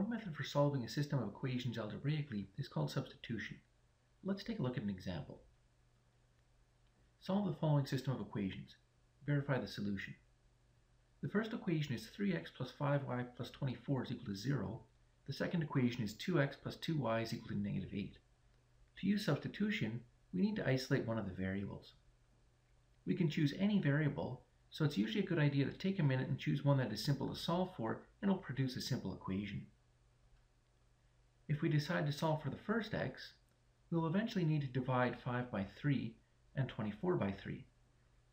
One method for solving a system of equations algebraically is called substitution. Let's take a look at an example. Solve the following system of equations. Verify the solution. The first equation is 3x plus 5y plus 24 is equal to 0. The second equation is 2x plus 2y is equal to negative 8. To use substitution, we need to isolate one of the variables. We can choose any variable, so it's usually a good idea to take a minute and choose one that is simple to solve for and will produce a simple equation. If we decide to solve for the first x, we'll eventually need to divide 5 by 3 and 24 by 3.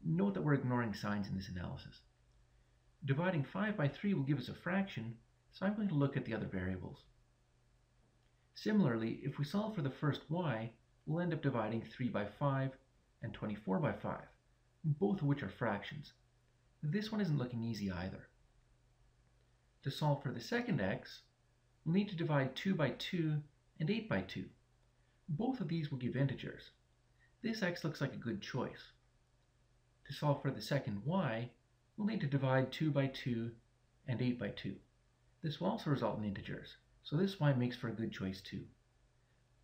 Note that we're ignoring signs in this analysis. Dividing 5 by 3 will give us a fraction, so I'm going to look at the other variables. Similarly, if we solve for the first y, we'll end up dividing 3 by 5 and 24 by 5, both of which are fractions. This one isn't looking easy either. To solve for the second x, we'll need to divide 2 by 2 and 8 by 2. Both of these will give integers. This x looks like a good choice. To solve for the second y, we'll need to divide 2 by 2 and 8 by 2. This will also result in integers, so this y makes for a good choice too.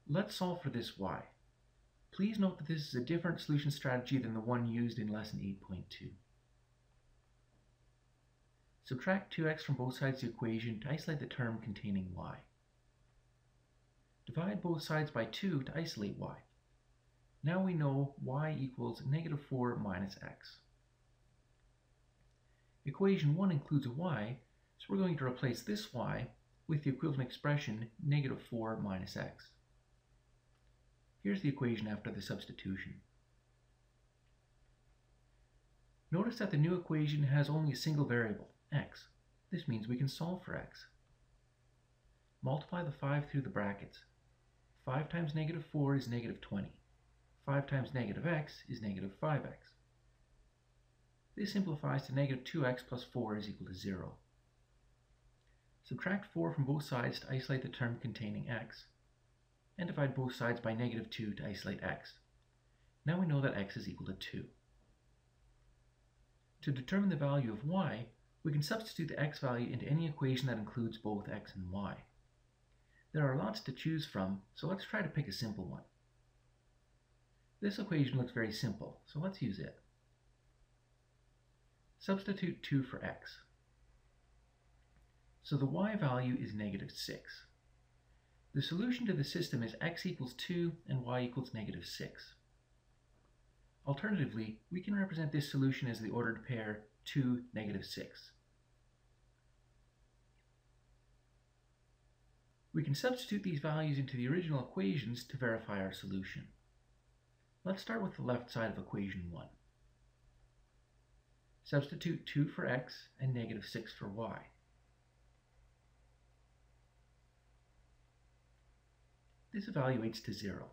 Let's solve for this y. Please note that this is a different solution strategy than the one used in lesson 8.2. Subtract 2x from both sides of the equation to isolate the term containing y. Divide both sides by 2 to isolate y. Now we know y equals negative 4 minus x. Equation 1 includes a y, so we're going to replace this y with the equivalent expression negative 4 minus x. Here's the equation after the substitution. Notice that the new equation has only a single variable, x. This means we can solve for x. Multiply the 5 through the brackets. 5 times negative 4 is negative 20. 5 times negative x is negative 5x. This simplifies to negative 2x plus 4 is equal to 0. Subtract 4 from both sides to isolate the term containing x, and divide both sides by negative 2 to isolate x. Now we know that x is equal to 2. To determine the value of y, we can substitute the x value into any equation that includes both x and y. There are lots to choose from, so let's try to pick a simple one. This equation looks very simple, so let's use it. Substitute 2 for x. So the y value is negative 6. The solution to the system is x equals 2 and y equals negative 6. Alternatively, we can represent this solution as the ordered pair 2, negative 6. We can substitute these values into the original equations to verify our solution. Let's start with the left side of equation 1. Substitute 2 for x and negative 6 for y. This evaluates to 0.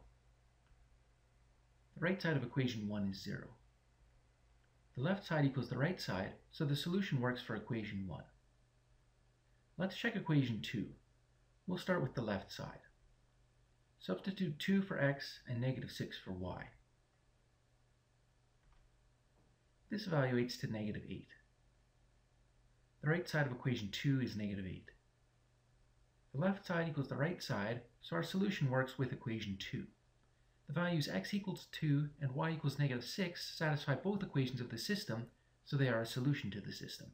The right side of equation 1 is 0. The left side equals the right side, so the solution works for equation 1. Let's check equation 2. We'll start with the left side. Substitute 2 for x and negative 6 for y. This evaluates to negative 8. The right side of equation 2 is negative 8. The left side equals the right side, so our solution works with equation 2. The values x equals 2 and y equals negative 6 satisfy both equations of the system, so they are a solution to the system.